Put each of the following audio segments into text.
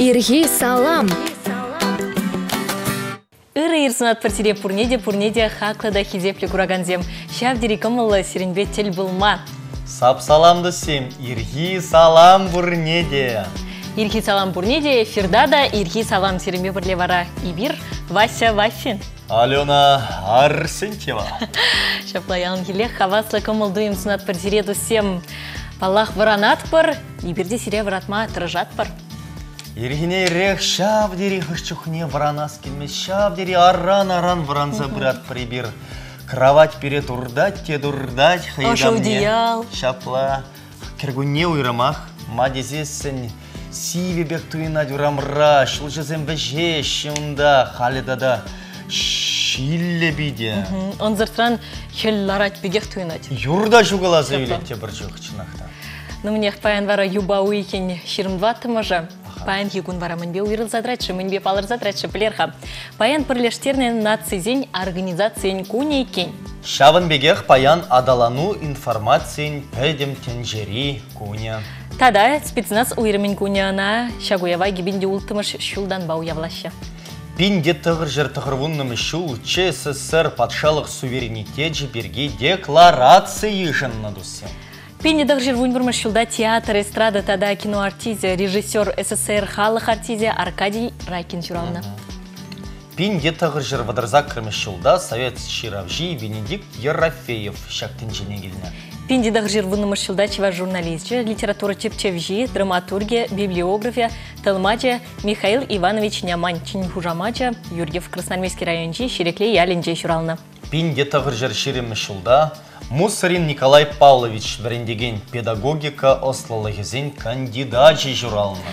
Ирги салам. Иры ирсынат піртіре пурнеде пурнеде хақлыда хизеплі кураганзем. Шав дерекімылы сиренбе тел бұлма. Сап саламды сем, ирги салам бурнеде. Ирхи салам пурнеде эфирда да ирхи салам сиренбе бірле вара. Ибир Вася Вафин. Алена Арсентьева. Шаплаян келе хаваслы кымылдуым сынат піртіре дусем. Палах варанат пыр, ибирде сире варатма тыржат пыр. Иргине рех шав дери хышчухне вранас келмес, шав дери аран-аран вранса брат прибир. Кровать перед урдать, те дурдать, одеял. Шапла, кергуне уйрамах, мадезесін, сиве бек туйнать урамра, шылжызем бәже, шында, халидада, шилле биде. Он зартран хелларать бегех туйнать. Юрда жугала заявлетте бір жоқ чынақта. Ну мне паян вара юба уйкен ширмдва тымыжы. Паян хигун вара мінбе уйрыл задратшы, мінбе палыр задратшы білерха. Паян пірлештернен нацизен организациян куне екен. Шавын бегех паян адалану информациян пәдем тенжери куня. Тада спецназ уйрымен куняна шагуява гибинде ултымыш шулдан бау явлашы. Пинде тығыр жыр тығырвунным шул ЧССР патшалық суверенитет жіберге декларация ешінна дусе. Пенде дағжыр вунбырмыш шулда театр, эстрада, тада кино артизе, режиссер СССР халық артизе Аркадий Райкин журалны. Пинде тығыр жыр кірміш шулда совет ширавжи Венедикт Ерофеев шактын жене келіне. Пенде дағжыр вунымыш шулда чева журналистче, литература чепчевжи, драматургия, библиография, талмача Михаил Иванович Нямань, Чинхужамача, Юрьев Красноармейский райончи, Ширекле Ялинче журалны. Пинде тығыр жыр ширеміш шулда Мусорин Николай Павлович врендеген педагогика ослалығызен кандидачи журалына.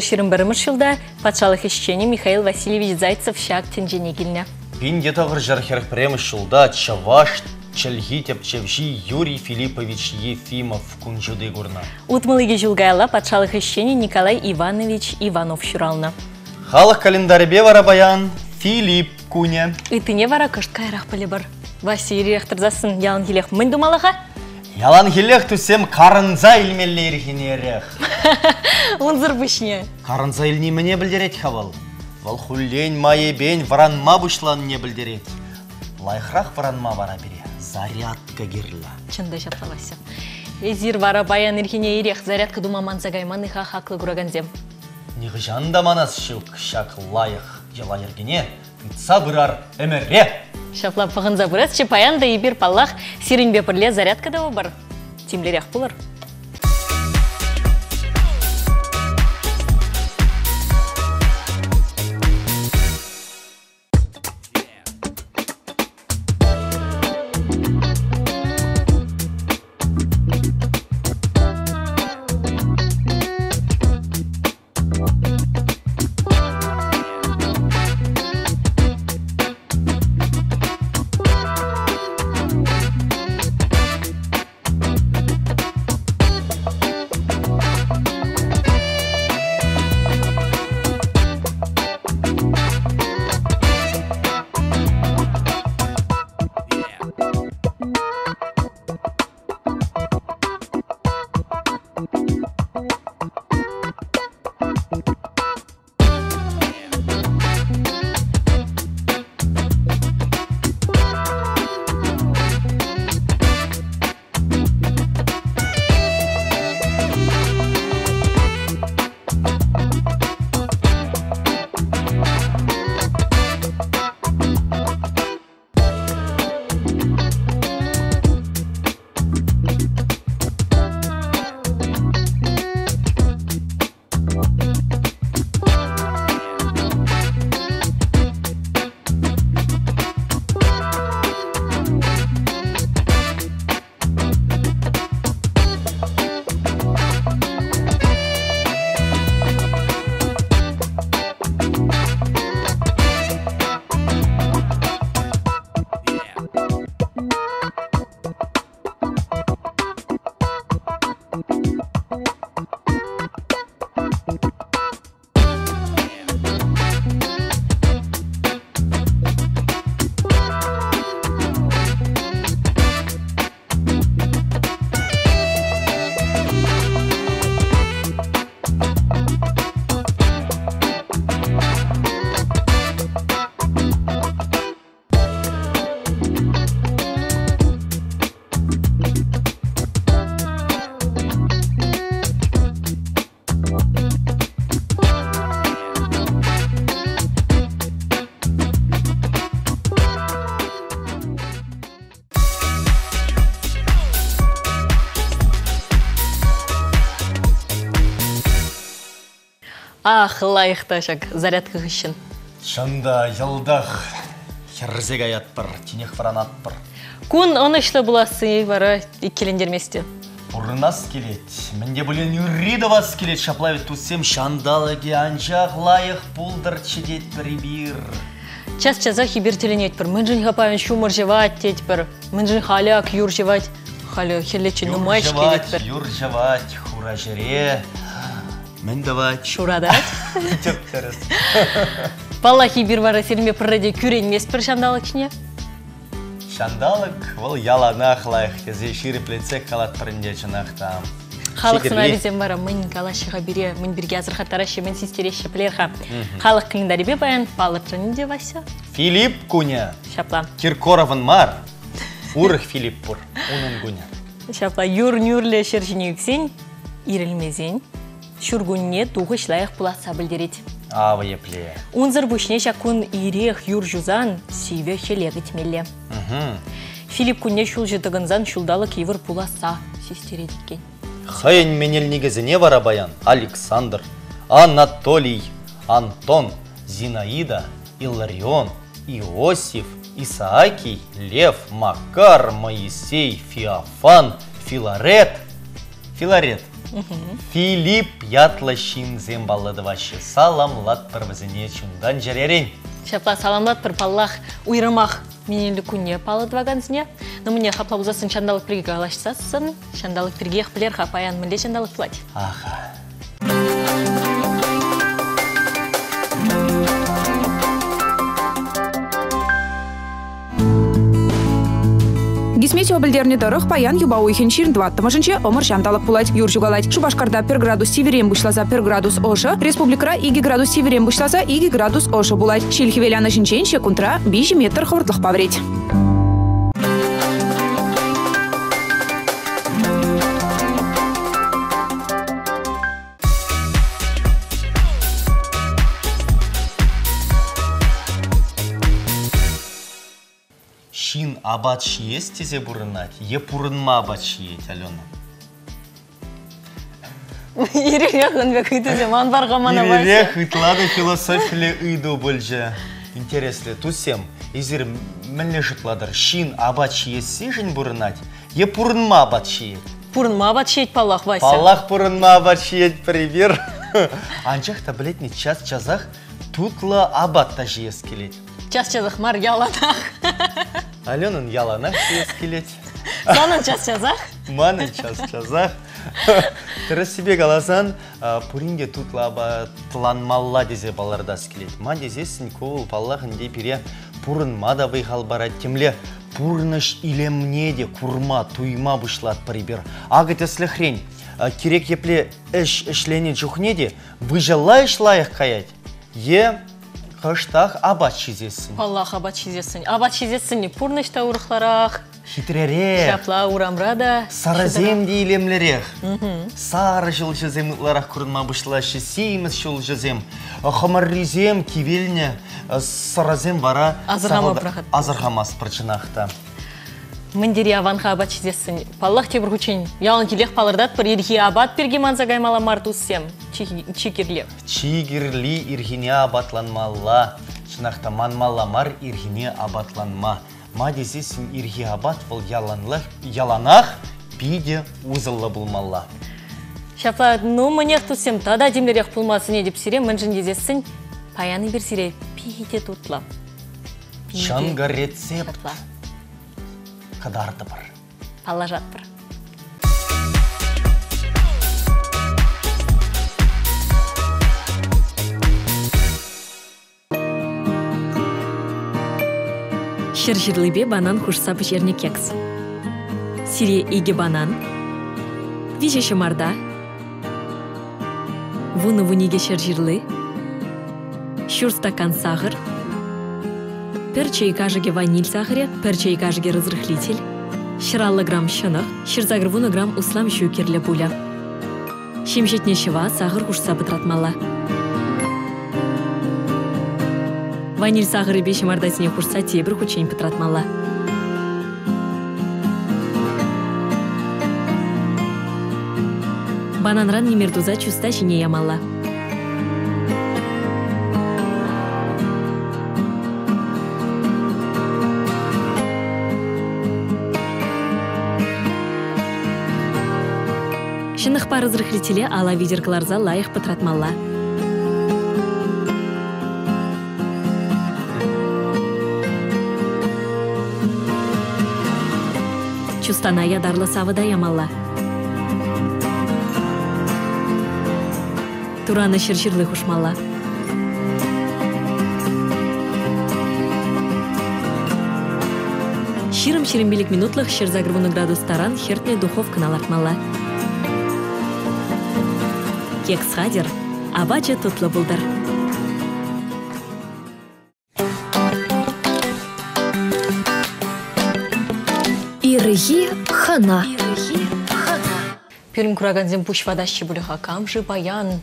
Ширым біріміш шулда патшалық ишчені Михаил Васильевич Зайцев шактын жене келіне. Пинде тағыр жыр херх преміш шулда Чаваш Чельги тепчевжи Юрий Филиппович Ефимов кунжуды гурна. Жылгайла патшалық Николай Иванович Иванов журалны. Халық календарбе вара баян Филипп куня. Үтіне вара кышт. Василий рехтырзасын ялын келех мін думалаға? Ялан хелех тусем карынза илмеллер хинерех. Унзыр бішне. Карынза илни мне білдерет хавал. Вал хуллень майебен варанма бушлан не білдерет. Лайхрах варанма вара бере. Зарядка гирла. Чында шапталасы. Эзир вара баян ирхине ирех зарядка думаман загайман иха хақлы күраганзем. Нигжан да манас шак лайық жала ергене. Шаплап пағынза бұрас, паян да ибір паллах пірле зарядка да бар. Тимлерек ах лайықта шак зарядка үшін Шында жылдық херзег аят бір, тинех варанат бір. күн оны ішлі бұласы бары иккелендерместе Бұрынас келет. Менде бүлен юриді вас келет. Шаплавет туссем шандалыге анжақ лайық бұлдыр чедет бір час чаза хибер теленет бір мынжын хапайын шумыр жевать тет бір мынжын халяк юр жевать халя хелечі нумайш келет бір юр жевать, хура жере. Мен давать. шурадат Деп терес. Палла хибер бары селме пірреде күренмес бір шамдалық ішіне Шандалык, ол яланақ лайық кезде ширеплетсек қалат бірінде жынақтам. халық сына Шегірлей. бізен бара мын калашыға бере мын бірге азыр хаттарашы мен сестереші білерха халық кіліндари бе баян палытрын де вася Филипп Куня. шапла Киркоровын мар. Урых Филипп. Унын Куня. шапла юр нюрле шершіне юксен ирілмезен шүргүнне туғыш лайық бұлатса білдерет Авы епле. Унзыр бушне шакун ирех юр жузан сиве хелегі тмелле. Мгм. Филипп күнне шул жытығынзан шулдалық евір пуласа сестередіккен. Хайын менел негізіне бара баян. Александр, Анатолий, Антон, Зинаида, Иларион, Иосиф, Исаакий, Лев, Макар, Моисей, Феофан, Филарет. Филарет. Филипп ятлашин зембалады ваще. Саламлат бірвізіне чундан жеререн. Шапла саламлат бір паллах уйрымақ менелі күнне палы дваганзіне. Но мне хапла бұзасын шандалық бірге галашсасын, шандалық бірге білер хапаян мінде шандалық плать. Аха. Гисмете обылдерне дырых паян юба уйхен ширн дваттымышынче омыр шандалык булать юр жугалать. Шубашкарда пер градус северен бушласа пер градус ошы, республикра иги градус северен бушласа иги градус ошы булать. Шилхивеляны шинчен шекунтра 5 метр хвыртлык павреть. Абат шиес тезе бұрынат, е пұрынма абат шиет, Алена. Ирек үнбек үйтізе ман барға мана Ирек ытлады философиле ыйду бөлже. Интересле тусем, изір мінле жытладыр. Шин абат шиесі жын бұрынат, е пұрынма абат шиет. Пурын мабат шейт паллах Вася. Паллах пұрынма абат шиет привер. Анчақта білетіне час чазақ тутла абатта жиес келет. Час чазах мар. Аленын яланақ жиес келет. Санын час чазах. Маны час чазақ. Тірі себе қаласан, пұринге тутлаба тыланмалла дезе балардас келет. Ма дезесін кол паллахын де пире пұрын мада бейхал бара темле пұрныш илемне де курма туйма бұшлат прибер. Ағы теслі хрень. Керек епле іш ішлене жүхне де выжалай лайық каять. Е қыштақ абат чизесін. Паллах абат чизесін. Абат чизесін не пурнышта урықларақ. Хитререк. Шапла урамрада. Саразем дейлемлерек. Сары жыл жазем ұтларақ күрінма бұшлашы, сейміз жыл жазем. Хомарризем кивеліне саразем бара. Азырхама сағылда- Міндері аванға абат чизесін. Паллах тебір хүчен. Ялын келек палырдат бір ерхи абат берге манза гаймала мартуссем. Чикерлеп. Чигірли ирхине абатланмалла. Шынақта манмалламар ирхине абатланма. Ма дезесін ирхи абат бұл яланақ пиде узылла бұлмалла. Шапла, ну мне туссем тада демлерек пулмасы не деп сире, міншін дезесін. Паяны бір сире пиде тутла. Пиде. Шанга рецепт Шапла. қадарды бар. Палла жат бір. Шыр жырлыбе банан хушсап жерне кекс. Сире иге банан. Виже шымарда. Вуны вуниге шыр жырлы. Шур стакан сахар. Пір чайкажыге ваниль сахаре, пір чайкажыге разрыхлитель. Шыраллы грамм шынық, шырзагыр вуны грамм услам шүкерлі пуля. Шемшетне шыва сахар хушса бытратмала. Ваниль сахары беші мардасіне хушса тебір хучень бытратмала. Бананран немердуза чуста жіне ямала. Шынық пары зрыхлителе ала видеркларза лайық пытратмалла. Чустана ядарлы савыда ямалла. Тураны шыршырлы хушмалла. Ширым ширимбилик минутлық шыр загрывуны градустаран хертне духовкына лартмалла. Кекс хадер, абачы тутлы булдыр. Ирыхи хана. Перім кураганзен пуш вадащи бұлі хакамжы баян.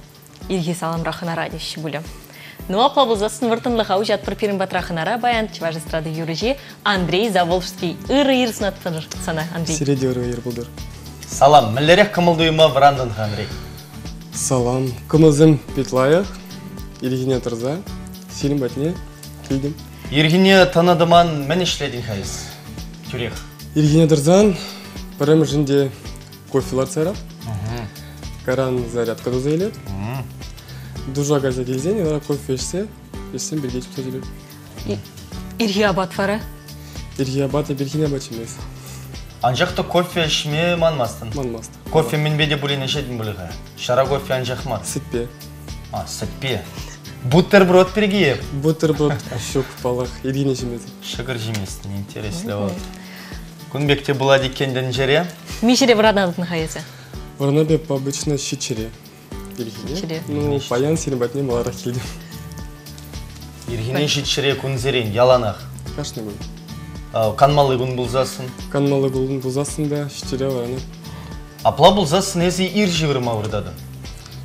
Ирги салам рахына радищи бұлі. Ну а плавузасын выртынлы хау жатпыр перім батрахынара баян чважестрады юрыжи Андрей Заволжский. Иры аттыныр сана Андрей. Сиреди ыр булдыр. салам міллерек кымылдуйма врандын ханри Салам. Кымызым Петлаях. Иргине тұрза. Силим батне. Күлдім. ергене таныдыман мен ішледін хайыз тюрех Иргине тұрзан. Бірім жінде кофелар царап. Каран зарядка доза елет. Дужа газа келзен, елара кофе ішсе, ішсен бірге жүріп. Ирги абатфары. Иргия баты біргіне бат емес. Анжақты кофе ішме манмастын Манмаст. кофе мен беде бұлін ішедін бұлыға шара кофе анжақма Сітпе. а сәтпе бутерброд бергие Бутерброд, щук, палах. Иргине жемеді. шығыр жеместін интереслі вот күнбекте болады екенден жере Мишере врадандын хайысы. Варна беп обычно щичере. Иргине. Щире. Ну, паян силим батне маларах келдім. ергене шитшіре күнзерен яланақ Кашны бұл. А, канмалы күн бұлзасын Канмалы болдың бұлзасын да, щичере варны. апла бұлзасын ези ир жығырма ұрдады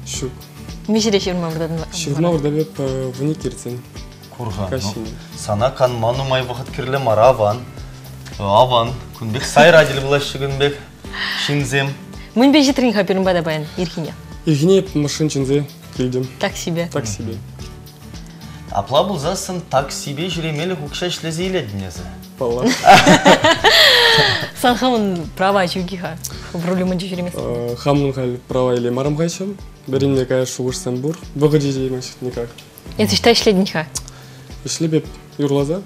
Щук. Мишере ширма врадандын. Шырма урда беп вуни керцен. курға Кашины. сана канману май вақыт кірлі мара аван аван күнбек сай радил бұлашы күнбек шинзем Мын бе житрин хаперін бада баян Иргине. Иргине машин чинзе келдім. Так себе. Так себе. апла бұлзасын так себе жүремелі хукша ішлезе еледінезі Пала. Санхамын права жугиха. Врулюмын жүремес. Э, Хамның хал права или марам қайшым. Біріне кая шуғышсам бұр. Бұғы жеже маш никак. Это что ишлединха? Ішлі беп юрлаза.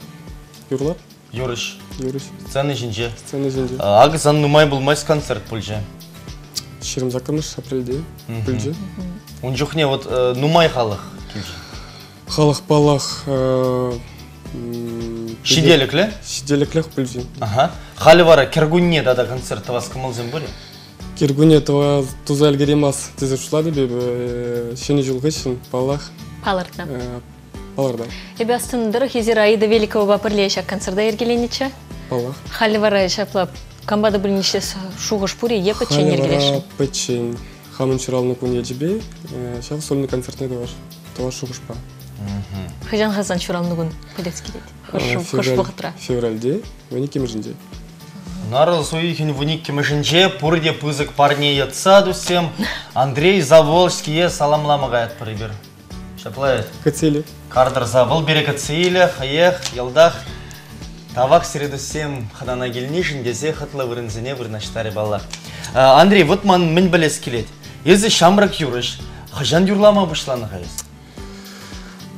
Юрлап. юрыш Юрыш. сцены жинже Сцена жінде. аг зан нумай бұлмайс концерт бұлже Шырым закырмыш апрельде. Бүлже. он жоқне вот э, нумай халық Халық палах. Э, м, шиделіклі Шиделіклях бүлже. ага халі бара кергунне дада концерт вас кымылзым бұлі Киргуне това туза алгеремас тезе шулады беп. э, Шені жылғышын палах. Палыртна. э, Паларда. Эбе астындыр хизер Аида Великого бапырлеша концерда ергелениче. Палах. Хали вара шаплап. Камбада білініште шуғыш пури епі чен ергелеші. Печень. Хамын чыралны кун ежебе. Шав сольный даваш. Това шуғышпа. Хыжан хасан шуралны күн пілес келеді. Хош бұғытра. Февральде. Вани кемжінде. Нары суихин вуник кемешінже пурде пызык парне ятса дусем Андрей Заволжские саламламаға ят прибер. Шаплает. Хотели. Кардыр забыл берекет сейлі, хаех, елдах. Тавак средусем хадана келнишін десе хытлы вырынзіне вырнаштары баллар. А, Андрей, вот ман мен білес келет. Езі шамрак юрыш, хажан юрлама бұшланы қайыз.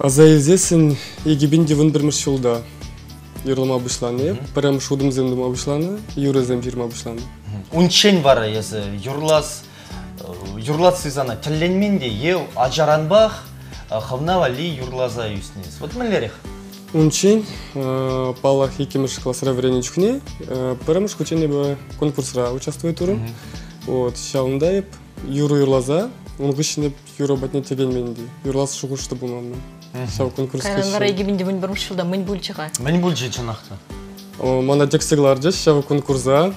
Азайзесін егебінде вын бірміш жылда. Юрлама бұшланы. Бірім шудым земдім абышланы. Юры зем жирма бұшланы. Унчен бары езі юрлас, э, юрлас сызана тілленмен де ел ажаранбақ, хавнава ли юрлаза юснес. Вот мілерек. Унчен палах екеміш классыра врене чухне. Біріміш күчене бі конкурсыра участвует турым. Вот, шауында еп, юры юрлаза. Он гышынеп юры батне тегенменде. Юрлас шуғышты бұлмамын. Шау конкурс Кайран вара егебінде мын бірміш жылда мын. Мен бұл жетшінақты. О, Мана тексеглар жеш, шау конкурса.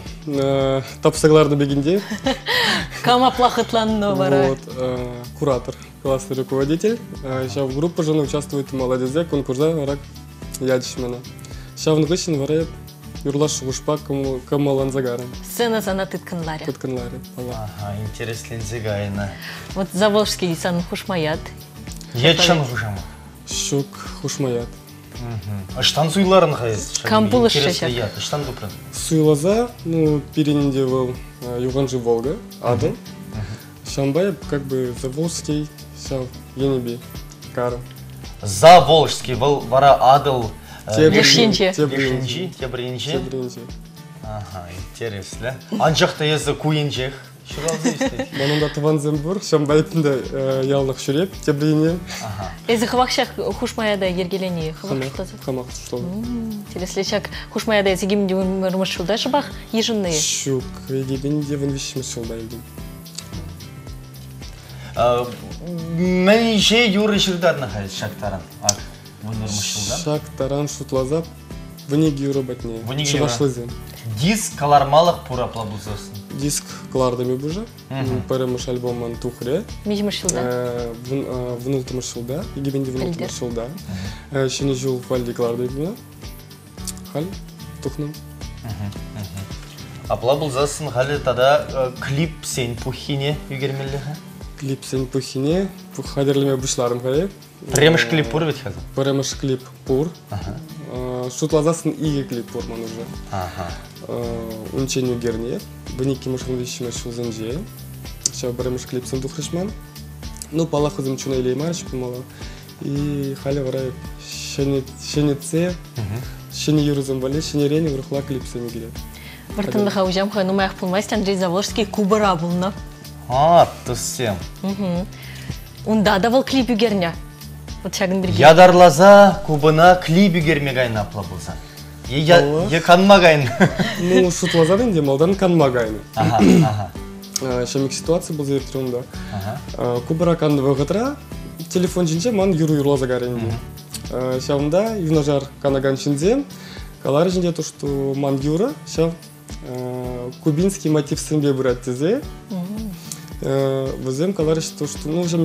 Тапсагларды бегенде. Кама плахытланно вара. Вот, э, куратор, классный руководитель. Сейчас в группе жена участвует молодезе, конкурса, варак, ядиш мена. Сейчас в ногыщин варе юрлаш шугушпа камалан загарам. Сцена зана тытканларе. Котканларе. Пала. Ага, интереслензе гайна. Вот Заволжский сан хушмаят. Етшан хужама. Щук хушмаят. Аштан суйларын қайыз. Шашак. я. Аштан дупран. Суйлаза, ну, перенінде был юганжи Волга, ады. Шамбай как бы Заволжский, шал, енеби, кары. За Волжский был вара адыл. э, Тебринчи, Лешинче. Лешинчи, Тебринчи. Тебринчи. Ага, интересно. Анжақта езі куинчех. Шыралды істейді. Манында Тыван Зембур, Шамбайтында яллық шүреп, Тебрине, Ага. Эзи хвакшак хушмаяда хвакштазы. Хамақ что Телеслечак хушмаяда зигимди мырмышылда шыбах ежинные. Щук, егебен девін вишіміз шылдайдым. Мен же юры шырдарны хайд шактаран. Ак, выныр мышылдан. Шак, таран, шутлазап, вынеги юробатне. Вынеги юра. Шыбашлызе. Дис калармалық пурапла бұзосын. Диск клардами бужа, Мгм. пәріміш альбоман тухре. Мижмышылда. Вынылтымыш шылда, егебенде Пілдер. вынылтымыш шылда. Шені жул валди кларды буна. Хал, тухным. Апла бұлзасын халі тада клип сен пухине югермелі ха? Клип сен пухине, пух хадерлеме бушларым хае. Премыш клип пур ведь хазы? Пәріміш клип пур. Шутлазасын иге клип пур ман уже. Ага. Унченю герне, быники мышын вишиме шулзенже. Сейчас беремеш клипсен тухришман. Ну, пала хызым чуна или марш помала. И халя варай шене шене юрузым вале, шене рене врухла клипсен гире. Бартында хаужам хай нумаях пулмайст Андрей Заволжский кубара булна. А, тусем. Унда да вал клип югерня. Бирге. Ядарлаза кубына клип югермегайын апла бұлза. Е, канмагайын. Ну, шутлазадын де малдан канмагайны. Ага, ага. Шемик ситуация был зертрунда. Ага. Кубара канды вагатра, телефон жинче ман юру юрлаза гаренде. Шавында юнажар канаган шинзе, калар жинде то, что ман юра, шав кубинский мотив сымбе брат тезе. Вызем калар то, что ну уже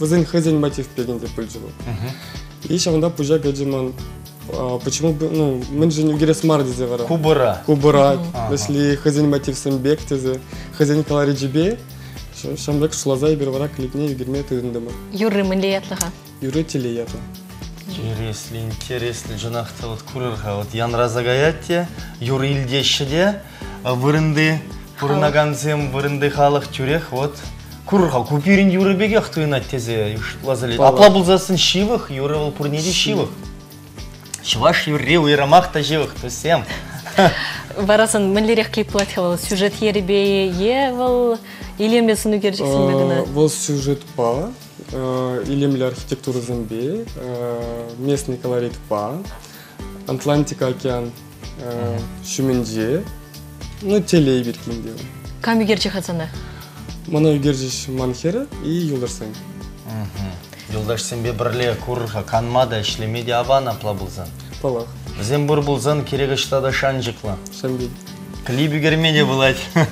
Вызен хазен мотив пегенде пыльчылу. И шавында пужа гаджиман. Почему бы, ну, мен же не герес мардизе вара. Кубыра. Ага. если хозяин мотив сымбек тезе, хозяин калари джибе, ш- шамбек шулаза и бервара клипне югерме тыдындымы. Юры мынле ятлыға. Юры телеята. Интересно, интересно. Жанахта вот курырха. Вот ян разагаятте, юр илдешіде, вырынды, пурнаганзем, вырынды халық тюрех, вот. Курырха, купирин юры беге хтуына тезе, лазали. Пала. Апла бұлзасын шивых, юры ол пурнеде шивых. Шиваш юрре уйрамақ та живых, тусем. Варасын мынлерек клип платхал сюжет еребе е вал илемесін үгержесін бігіні. Вот сюжет па, э, илемле архитектура зембе, э, местный колорит па, Атлантика океан э, шуменже, ну телей биркинде. Кам үгерже хазаны? Мана югержиш манхера и юлдарсың. Юлдаш сенбе бірле курырха, канмада, ішлемеде абан апла бұлзан. Палах, Зем бұр бұлзан керегі штада шанжықла. шамбей. Клип югермеде бұлать.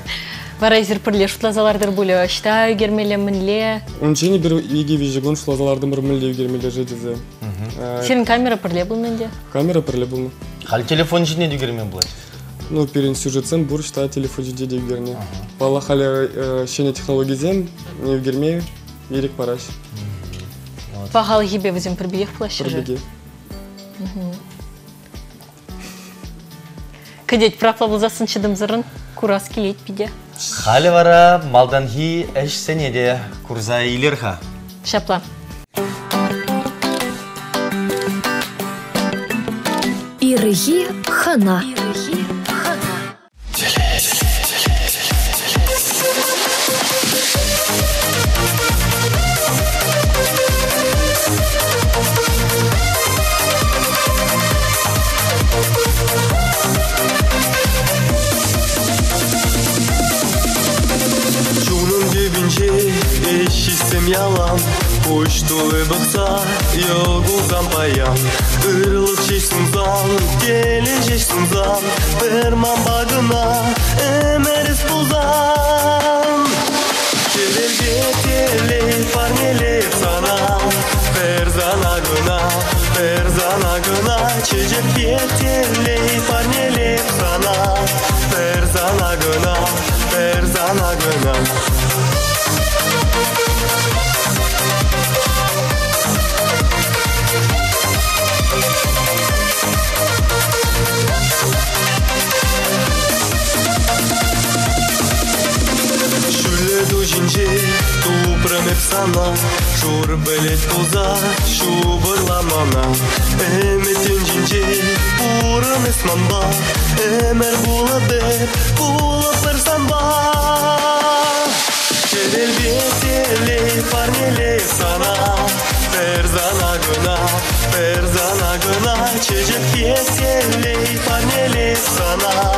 Вара изір пірле шутлазалардыр бұлі, шта үгермеле мынле. Унчени бир еге вижигун шулазалардың бір мүлде югермеле жедезе. Сенің камера пірле бұл менде. Камера пірле бұлны. Хал телефон жіне югерме бұлать. Ну, перен сюжетсен бур шта телефон жиде де югерне. Пала халя э, шене технологизен, не югерме, ерек параш. Ебе візім пірбеек плащы жы. Пробеге. Кадет прапла бұлзасын чыдым зырын, курас келейт биде. Халі вара малданхи әш сенеде курза илерха. Шапла. Ирги хана. yalan. Uçtuydukça yoldan bayan Irılıkçısın zan, gelinciksin zan. Vermem bağına, emeriz buzan Gelir getili, parnili sana. Ferzana gına, ferzana gına Çecek getili Aşığım hep sana. Şuur belet uza Şu bırlamana Emetin cinci Uğrun esman Emer bula bep Bula persan ba Çedel diyeteli Farnili sana. Ferzana gına Ferzana gına. Çecep diyeteli Farnili sana.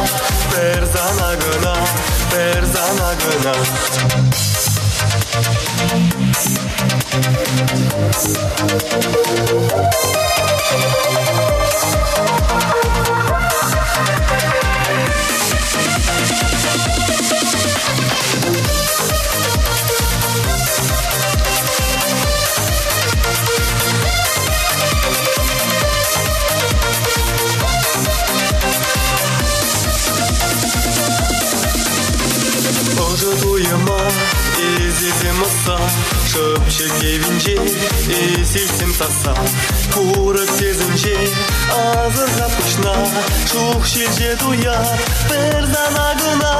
Ferzana gına Ferzana gına gına. Thank you. Езезем аса Шыпшык кевинже Есілсем таса Курык сезінже Азырға пышна Шуқ шелже туя Бір занагына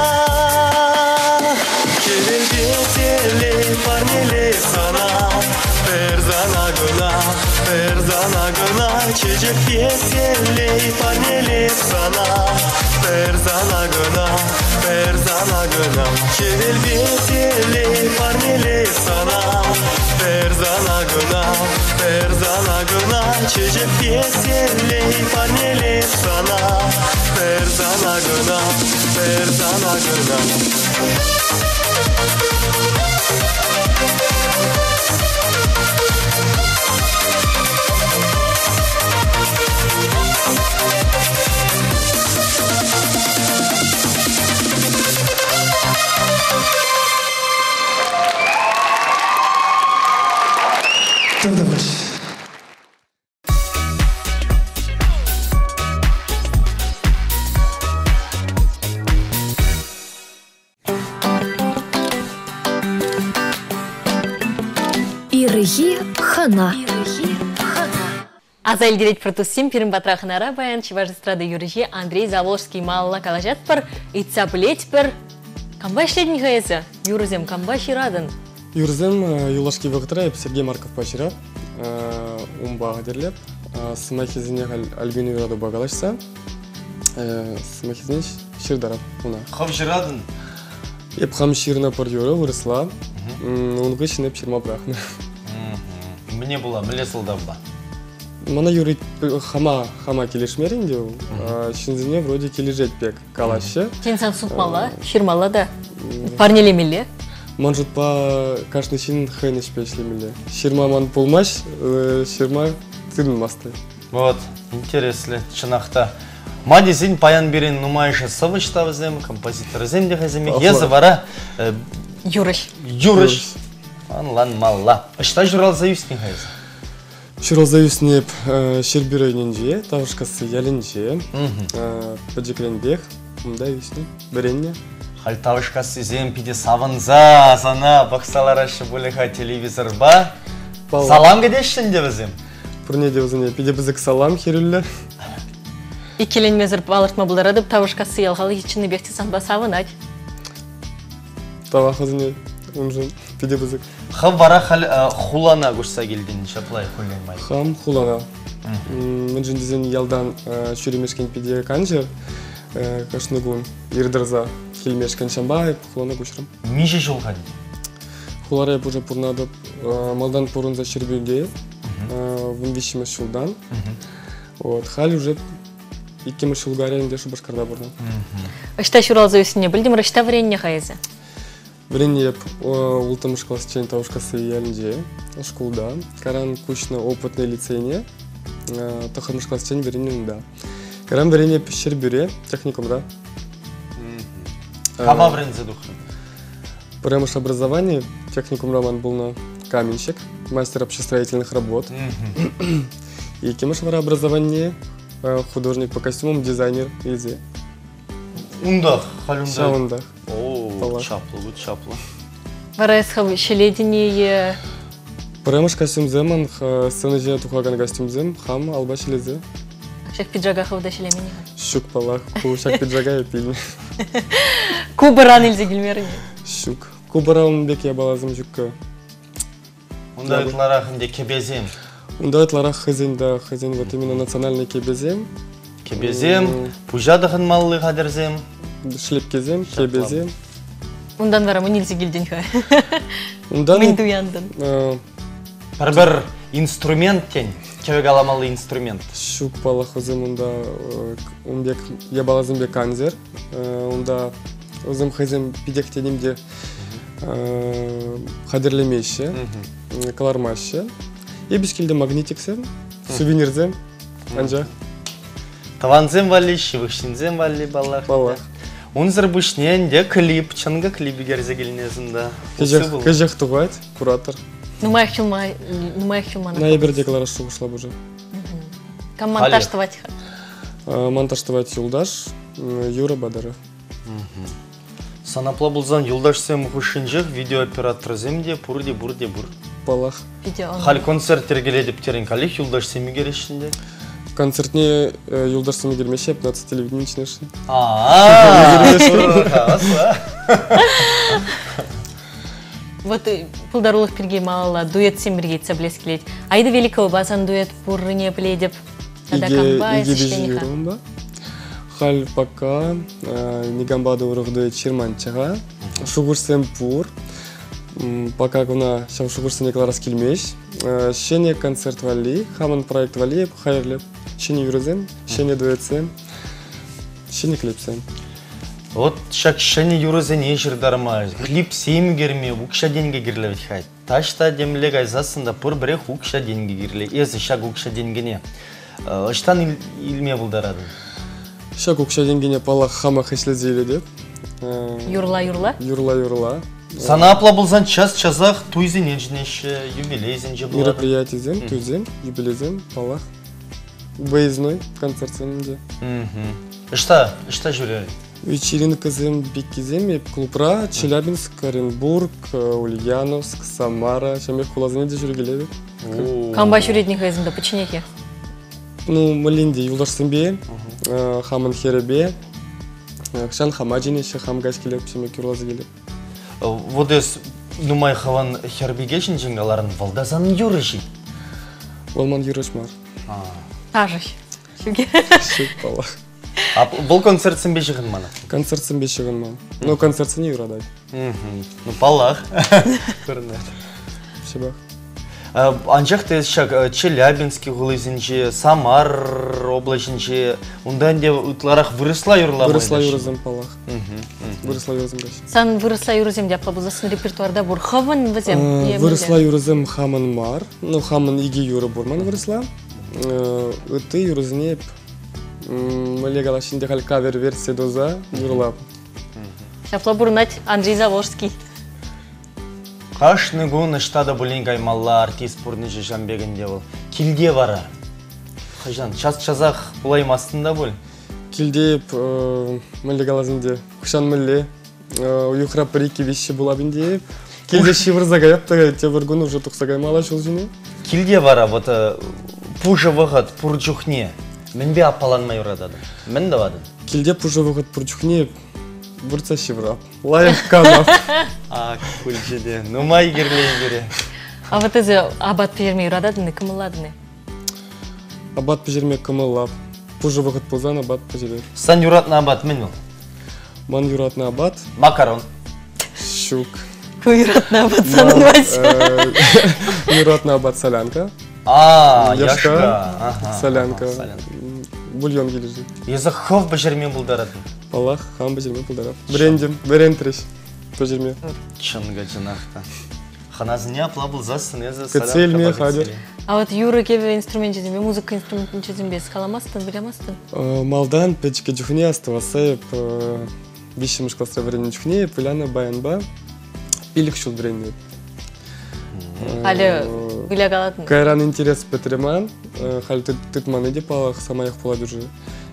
Келел бетеле Парнеле сана Бір занагына Бір занагына Чежек бетеле Парнеле сана Бір занагына Бір занагына Келел бетеле Парнеле сана Бір занагына Бір занагына Чежек бетеле Парнеле сана Бір занагына Бір занагына Тыңдағыш. Ирги хана. Аза илдерет протусим пирин батрахынара баян чиваш эстрада юрижи Андрей Заволжский малла калажат пір, итса білет пір. Камбай шледін хайызы? Юрызем, камбай ширадын? Юрзем э, юлашки вақтырайып Сергей Марков пачыра. Умба дерлеп. Сымахизине Альбин юраду багалашса. Сымахизине ширдарап уна. Қап жырадын. Еп хам ширна пар юры вырысла. Унғы шинеп ширма брахна. Міне була, міле сылдан ба. Мана юрит хама хама келешмеринде. Шинзине вроде кележет бек калашы. Тенсан сутмала, ширмала да. Парнелемеле. Манжут па кашны шин хэныш пешлемеле. Ширма ман пулмаш, э, ширма цидын масты. Вот, интереслі, шынақта. Мадисин паян берен нумайшы сывышта візем, композитор зем де хаземе. Охла. Езі вара э, Юрыш. юрыш. Анлан малла. Ышта журал заюстин хайыз. Широл заюснеп шербиройненже, тавышкасы ялінже, паджекленбек, мында юсне, беренне. Хальтавышкасы зем пиде савынза, сана, бақсаларашы бөліға телевизор ба. Салам кедешін де візем. Пурнеде узыне, пиде бізік салам херюллер. Икелен мезір балыртма бұларадып, тавышқа сыялғалы ечіні бекте санба савынать. Тавах узыне, унжын, пиде бізік. Хал э, хулана гушса келден, шаплай хулленмай. Хам хулана. Мен жын дизен ялдан шүремешкен пиде канжер, кашныгун, ирдырза, хилмешкен шамбай, хулана гушрам. Миже жол хадин. Хулара уже пурнадып, малдан пурунза шербюлде, вынвишиме шулдан. Вот, хал уже иккеме шулгарен дешу башкарда бурна. Ышта шурал заюсіне білдім, рышта варенне хайызы. Вренеп ултымыш класс чен тавышкасы ялінде, школда. Каран кучно опытный лицейне, тахымыш класс чен веренен да. Крем брюле пишер бюре, техникумда. А Маврин задухом? Прямо уж образование, техникум Роман был на каменщик, мастер общестроительных работ. И кемешвара образование, э, художник по костюмам, дизайнер, изи. Ундах, халюндах. Шаундах. О, шапла, вот шапла. Варайсхам, шелединие. Прямо уж костюм земан, сцена жена тухаган костюм зем, хам, алба шелезе. Шак пиджага хавда шелемені. Щук палах, кушак пиджага и пильни. Кубы ран илзе келмеріне. Щук. Кубараунбек я балазым жүккө. Онда ытларах инде кебезем. Унда ытларах хызен да хызен вот именно национальный кебезем, Кебезем, пужадыхын маллы хадерзем. шлеп кезем, кебезем. Ундан вара мунилсе килден ха. Ундан Мен дуяндын. э, Бір-бір инструмент тен. Кебек аламалы инструмент. Шук пала хызым унда умбек я балазымбек канзер. Унда өзім хызым пидектенімде хадерлемеші, калармашы. И бискилде магнитиксем, сувенирзем, анжа. Таванзем вали, шивықшинзем вали баллах. Баллах. Унзыр бушнен де клип, чынғы клипі керзе келінезінде. Кежах кежах тугать, куратор. Нумаях чулмай, нумаях чулмана. Ноябрь декларация ушла уже. Кам монтажтывать. Э, Монтажтывать Юлдаш, Юра Бадары. Санапла бұлзан юлдашсем хушинжық видеооператор земде пурде бурде бур. Палах. Видео. Хал концерттер келедіп терен калих юлдашсем керешінде. Концертне э, Юлдаш сами келмеші, 15 телевидение ішінеші. Вот э, пулдарулық пирге малала дуэт сембірге цеблес келеді. Айды великого базан дуэт Иге священника. режиссером Хал пока э, Нигамбада урыгды Черманчага. Шугурсем пур. Пока гуна шам шугурсен екларас келмеш. Э, Шене концерт вали, хаман проект вали, хайрлеп. Шене юрызем, шене дуэтсем, шене клипсем. Вот шак шәне юрызен ешірдарма, клип сеймі керме, укша денге керлевет хайт. Ташта демлек айзасында пұр бірек укша денге керле. Езі шак укша денгене. Ыштан ил- илме бұлдарадың. Шак укша денгене палах хама хеслезеле деп. Э, Юрла, юрла. Юрла юрла. Санапла бұлзан час часақ туйзен енжінеші, юбилейзен же болады. Мероприятиезем, тузем, юбилезем, палах. Выездной концерт сенінде. Ышта, ышта жүрер. Вечеринкызым беккизем еп клубра Челябинск, Оренбург, э, Ульяновск, Самара, шамек кулазыне де жүргелебе. Камбай жүретнің ғайзында починеке. Ну, малинде юлдаш сымбе, э, хамын херебе, э, шан хамаджине, ше хам гаш келеп, шамек юрлазы келеп. Вот ес нумай хаван хербегешін жингаларын валдазан юрыши. Волман юрышмар. Шик палах. А бұл концерт сенбе жығын мана? Концерт сымбе шығын ман. Ну, концерт сыне юрадай. Ну, палах. Көрінеді. Шебах. Анжақ тез шак э, Челябинский ғылызынче, Самар облачынче, ондан де ұтларақ вырысла юрла Вырысла юрызым палах. Вырысла юрызым гаш. Сан вырысла юрызем деп лабузасын репертуарда бур хавын вазем. Э, Вырысла юрызым хамын мар. Ну, хамын иге юры бурман вырысла. Э, Ыты юрызне Мөле галашинде хал кавер версия доза юрлап. Шапла бурнать Андрей Заворский. Қашны күн ыштада бұлен каймалла артист бұрны жамбегінде бол. Килге бара. Қажан, час чазақ бұлаймастында бол. Килдеп мөле галазинде кушан мөле уюхра парики вещи булабинде. Килде шивыр загаяпта те бір күн уже тұқсагай мала шул жіне. Килге бара, вот э, пужа вағыт, пұр жүхне. Мен бе апаланмай ұрадады. Мен да бадым. Килде пужа вғыт пұрчухне бұрца шиврап. Лайық канап. А, күлжеде. Нумай керлей бере. А вот эзи абат перме юрададыны кымыладыны. Абат пежерме кымыллап. Пужа вғыт пузан абат пежерер. Сан юратна абат мен ол. Ман юратна абат. Макарон. Щук. Куйратна абат. Э, Юратна абат солянка. А, Яшка, солянка. Бульон кележі. Езі хов бішермен бұлдарадың. Палах, хам пежерме пулдарап. Брендим, берентреш. Пежерме. Чынға жынақта. Ханазыне апла бұлзасын езі Кецелме, хадер. А вот Юра кебе инструмент чезембе, музыка инструментин чезембе, скаламастын, билемастын. Э, Малдан печке жүхне оставаса еп бишіміш класса варені жүхне ыляна баянба пилік шул бренді. Алі гүлі қалатын. Кайран интерес петреман, халі тытманы деп алақ самаяқ пола дүржі.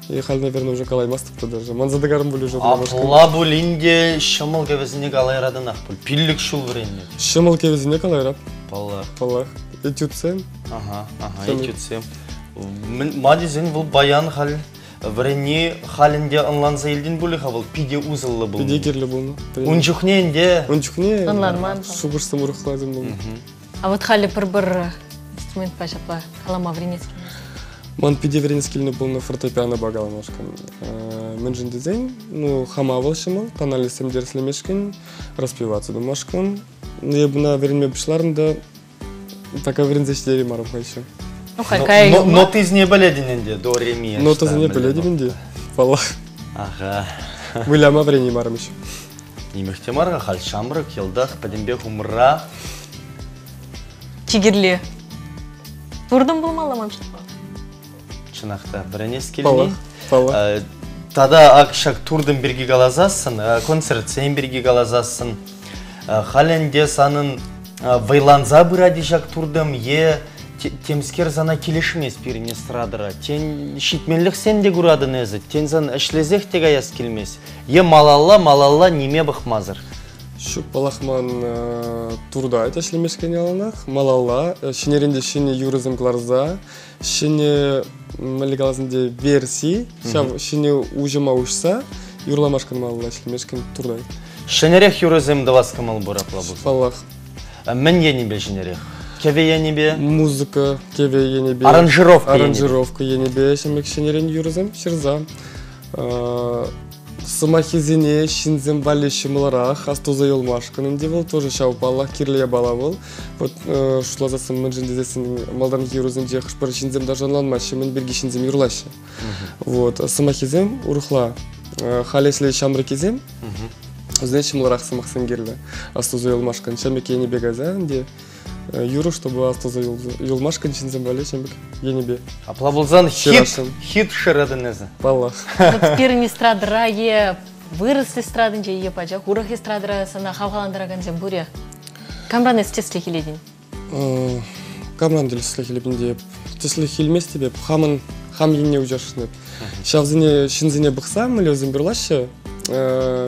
И халі, наверное, уже калаймастыпты даже. Ман задагарым бұл уже. Апла бұлінде шымыл кевізіне қалайрадын ақ бұл. Пиллік шул вренне. Шымыл кевізіне калайрап, Палла. палах. Этюдсен, Ага, ага, Шымыл. ететсем. Мадизен бұл баян хал вренни халінде ынланса елден бөлі хабыл пиде узылы бұл. Пиде керлі болны. Унчухненде. Унчухне. Ынланман. Шугырсым урухлазым болны. А вот хали бір-бір инструмент пашапла калама вренецкий. Ман пиде вренскильны болны фортепиано багал машкан. Мен жин дизайн, ну хама волшымыл, тонали сем дерслемешкин, распеваться думашкан. Я бы на время бишларында така врензештери марам хайшы. Ну хайкай Но, но ты не біледінінде до ре ми. Но ты не біледімінде. Валлах. Ага. Выляма врени марам еще. Немехтемарға хал шамры келдақ пәдембе хумра. Чигирле. Турдым болмалы мамшын. Чынақта бірінес келмей. Э, Тада акшак турдың бірге қалазасын, э, концерт сен бірге қалазасын. Халенде санын э, вайланза бұради жак турдым, е те- темскер зана келешімес біріне сұрадыра. Тен шитменлік сен де құрадын әзі, тен зан әшлезек те гаяс келмес. Е малалла, малалла неме бұқмазыр. Şu palahman e, turda ayta işlemişken yalanaq. Malalla, e, şinerinde şini yurizm klarza, şini maligalazinde versi, şav şini ujima uşsa, yurlamашкан малalla işlemişken turda. Шенерек юрызым давас камал бұрапла бұл. Pallah. Мен енебе шенерек. Кеве енебе. Музыка, кеве енебе. Аранжировка. Аранжировка енебе, şemek şinerin yurizm, şirza. Сымахизине шинзем вали шимларах, астуза йолмашкан был, тоже шау паллах кирле бала был. Вот шулазасын мен жиндезесин малдан юрузен же хышпар шинзем даже анланмашы, мен берги шинзем юрлашы. Вот, сымахизем урухла. Халесле шамры кезем, Өзден шимларах сымахсын кирле. Астуза йолмашкан, шамек ене бегаза, де юру, чтобы астуза йолмашкан шинзем вали, шамек енебе. Хит, Ширасын. хит әзі. Паллах. Вот пирин эстрадыра е вырыс эстрадын же е пача, урах эстрадыра сана хавхаландыраган зем буре. Камран эстесле келедин. Камран дел слехилебинде. Тесле хилмес тебе хамын хам енне ужашны. Шавзине шинзине мы лезем берлаще.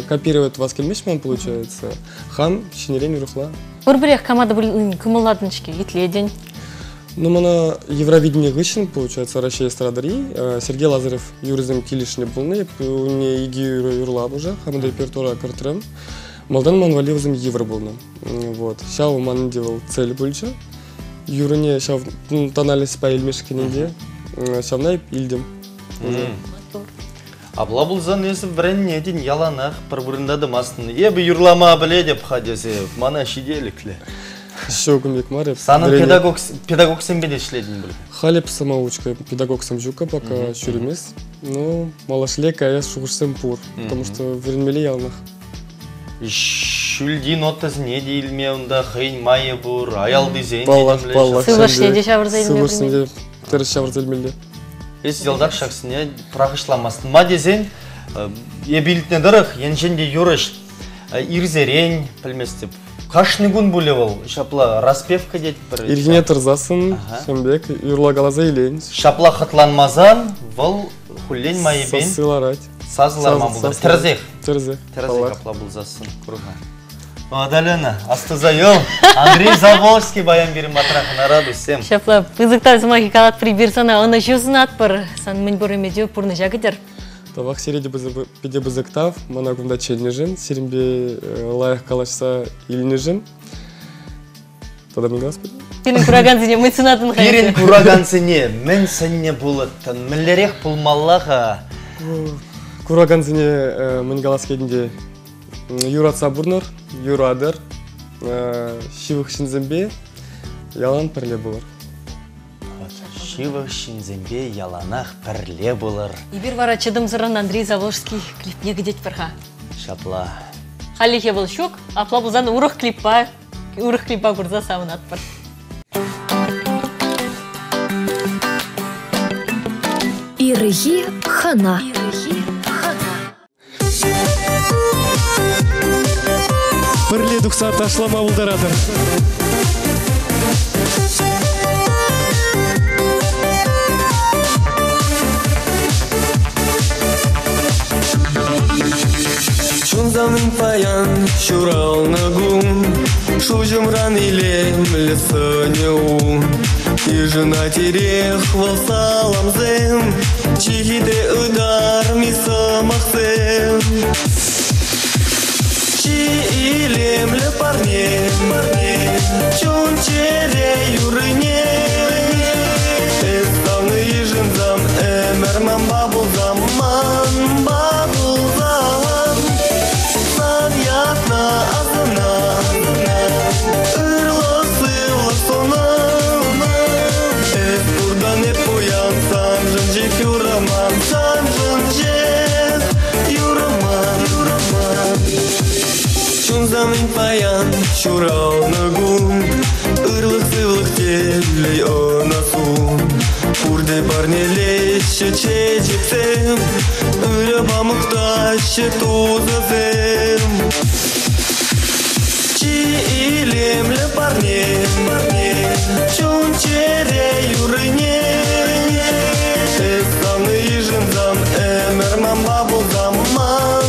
Копировать вас кельмешман получается. Хам шинерен рухла. Бір-бірек камада кымылладынчки, итледен. Ну, мана Евровидение гыщен, получается, Россия эстрадари. Сергей Лазарев юризм килишне булны, не иги юрлап уже, хамда репертуара картрем. Малдан ман валивзым евро булны. Вот. Шау ман делал цель больше. Юрыне шав тоналис па илмешкененде. Шавнай илдим. Есі бірін неден яланақ, бір-бірінде дымасын. Ебі юрлама біле деп хадесе, мана шиделіклі. Еще кумик марев. Санын педагог, педагог сен беде шледін біл. Халеп самоучка, педагог самжука пока шуремес. Ну, малашле кая шугурсем пур. Потому что вермеле ялнах. Шүлдин отыз не дейілме, онда хейн майы бұр, аял дизейн Паллах, паллах. Сыйлаш неде шавырза илме Сыйлашнеде. Терес шавыр Ес елдақ шақсыне прағышламасын. Ма дезен, ебілітіне дырық, еншенде юрыш, ирзерен, білместіп. Қашны күн бөле ол, шапла распевка дед бір. Иргине тырзасын, шембек, юрла галаза илен. Шапла хытланмазан, бұл хуллен Сасыларать. сазылар ма саз- Тірзех. Терзе. Тірзех апла бұлзасын. Круга. Мадалена, астызайыл. Андрей Заволжский баян берім матрахын араду сем. Шапла, пызыктар зымахи калат прибирсана, ана жузын атпыр, сан бұры медеу пұрны жагыдыр. Тавах середи пиде бызыктав, мана кумда челнежин, серимбе э, лайық калашса илнежин. Тогда мен господи. Сенің күраган зіне мын сынатын Пирин курагансыне, мен сәнне болыттын, міллерек пулмаллаға. Кураганзине э, мен галас кединде Юра Сабурнер, Юра Адер, Шивых Шинзембе, Ялан пірле болар. Шивы шинзембе яланах пірле болыр. Ибір вара чыдым зырын Андрей Заволжский клипне гідет бірға. Шапла. Халихе был шок, апла бұлзан урық клиппа, урық клиппа күрза сауын атпыр. Ирги хана. Пірле дұқса ташлама бұлдарадыр. Шунзамын паян шуралны гум шужымран илем лесыню И жена терех саламзем Чихиде удар миса илемле парне, парне Чун чере юрыне. Эстаны ежинзам Эмерман бабулзам Ман бабулзам паян чуралнагун Ырлых сывлых телей онасун Курде барнелеші чечіпсем Үрі мұқташы тузызем Чи илемлі парне, Чун чере юрыне. Эстаны ижынзам Эмерман бабулзам Ман бабулзам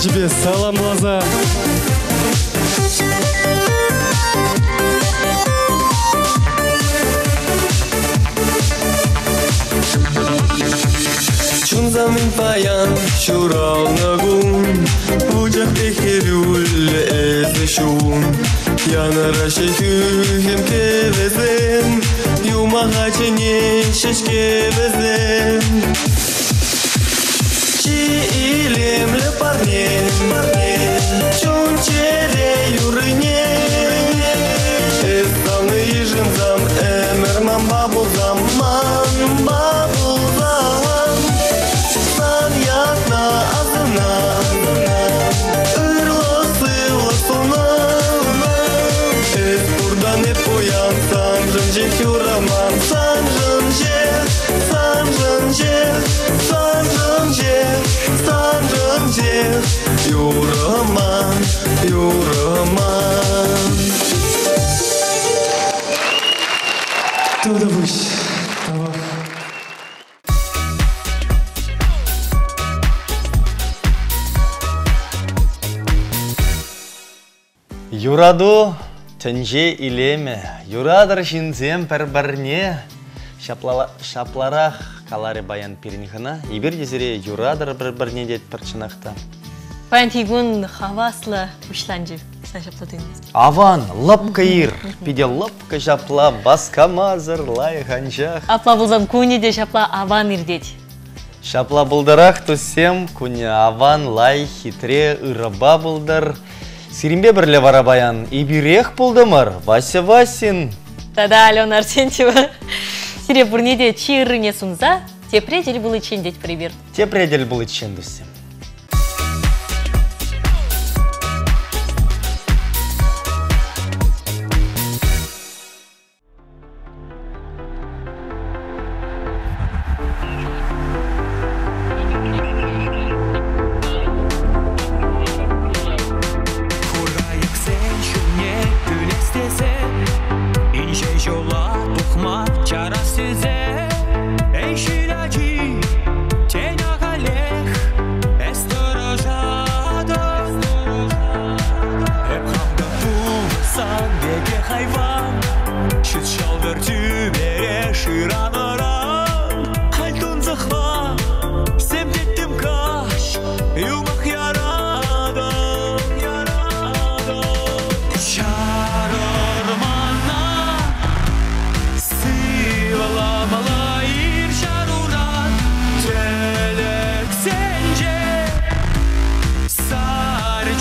тебе салам лаза. Чунзамын паян чуралнагун Буджак техерюлле эзешун Янара шехюхем кевезем Юмага чене шешке безем Чи илемле парне, парне Чун чере юрыне Юраду тінже илеме, юрадыр шинзем пір-бірне, шапларақ калары баян пирнихана, ибір дезіре юрадыр бір-бірне дед пірчынақта. Паян тигун хаваслы шаплатыңыз. Аван, лапка ир, пиде лапка шапла, баска мазыр, лай ханчах. Апла бұлзам куни де шапла аван ирдет. Шапла бұлдарақ тусем, күні аван, лай, хитре, ырыба бұлдар. Сиримбе бірле вара баян, ибирех бұлдымыр, Вася Васин. Тада Алена Арсентьева. Сире бурнеде чирыне сунза, те предель было чендеть прибер. Те предель был ичендусе.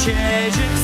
change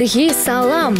Ирхи салам.